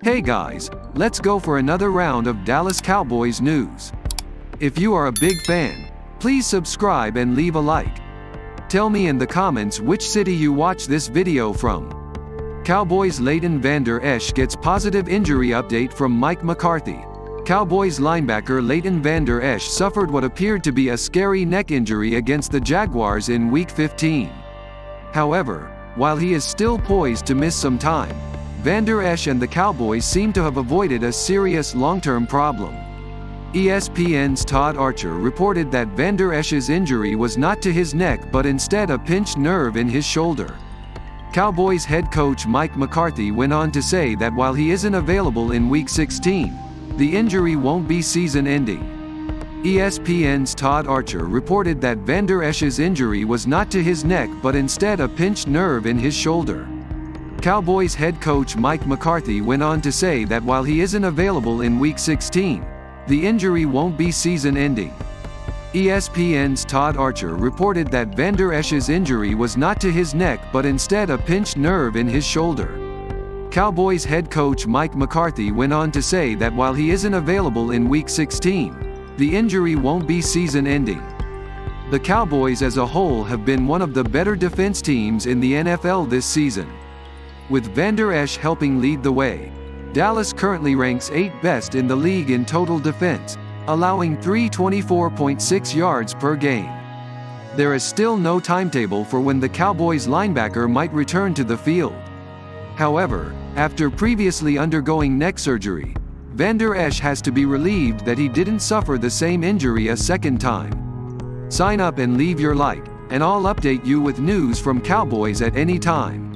Hey guys, let's go for another round of Dallas Cowboys news. If you are a big fan, please subscribe and leave a like. Tell me in the comments which city you watch this video from. Cowboys Leighton Vander Esch gets positive injury update from Mike McCarthy. Cowboys linebacker Leighton Vander Esch suffered what appeared to be a scary neck injury against the Jaguars in Week 15. However, while he is still poised to miss some time, Vander Esch and the Cowboys seem to have avoided a serious long-term problem. ESPN's Todd Archer reported that Vander Esch's injury was not to his neck but instead a pinched nerve in his shoulder. Cowboys head coach Mike McCarthy went on to say that while he isn't available in Week 16, the injury won't be season-ending. ESPN's Todd Archer reported that Vander Esch's injury was not to his neck but instead a pinched nerve in his shoulder. Cowboys head coach Mike McCarthy went on to say that while he isn't available in Week 16, the injury won't be season-ending. ESPN's Todd Archer reported that Vander Esch's injury was not to his neck but instead a pinched nerve in his shoulder. Cowboys head coach Mike McCarthy went on to say that while he isn't available in Week 16, the injury won't be season-ending. The Cowboys as a whole have been one of the better defense teams in the NFL this season. With Vander Esch helping lead the way, Dallas currently ranks 8th best in the league in total defense, allowing 324.6 yards per game. There is still no timetable for when the Cowboys linebacker might return to the field. However, after previously undergoing neck surgery, Vander Esch has to be relieved that he didn't suffer the same injury a second time. Sign up and leave your like, and I'll update you with news from Cowboys at any time.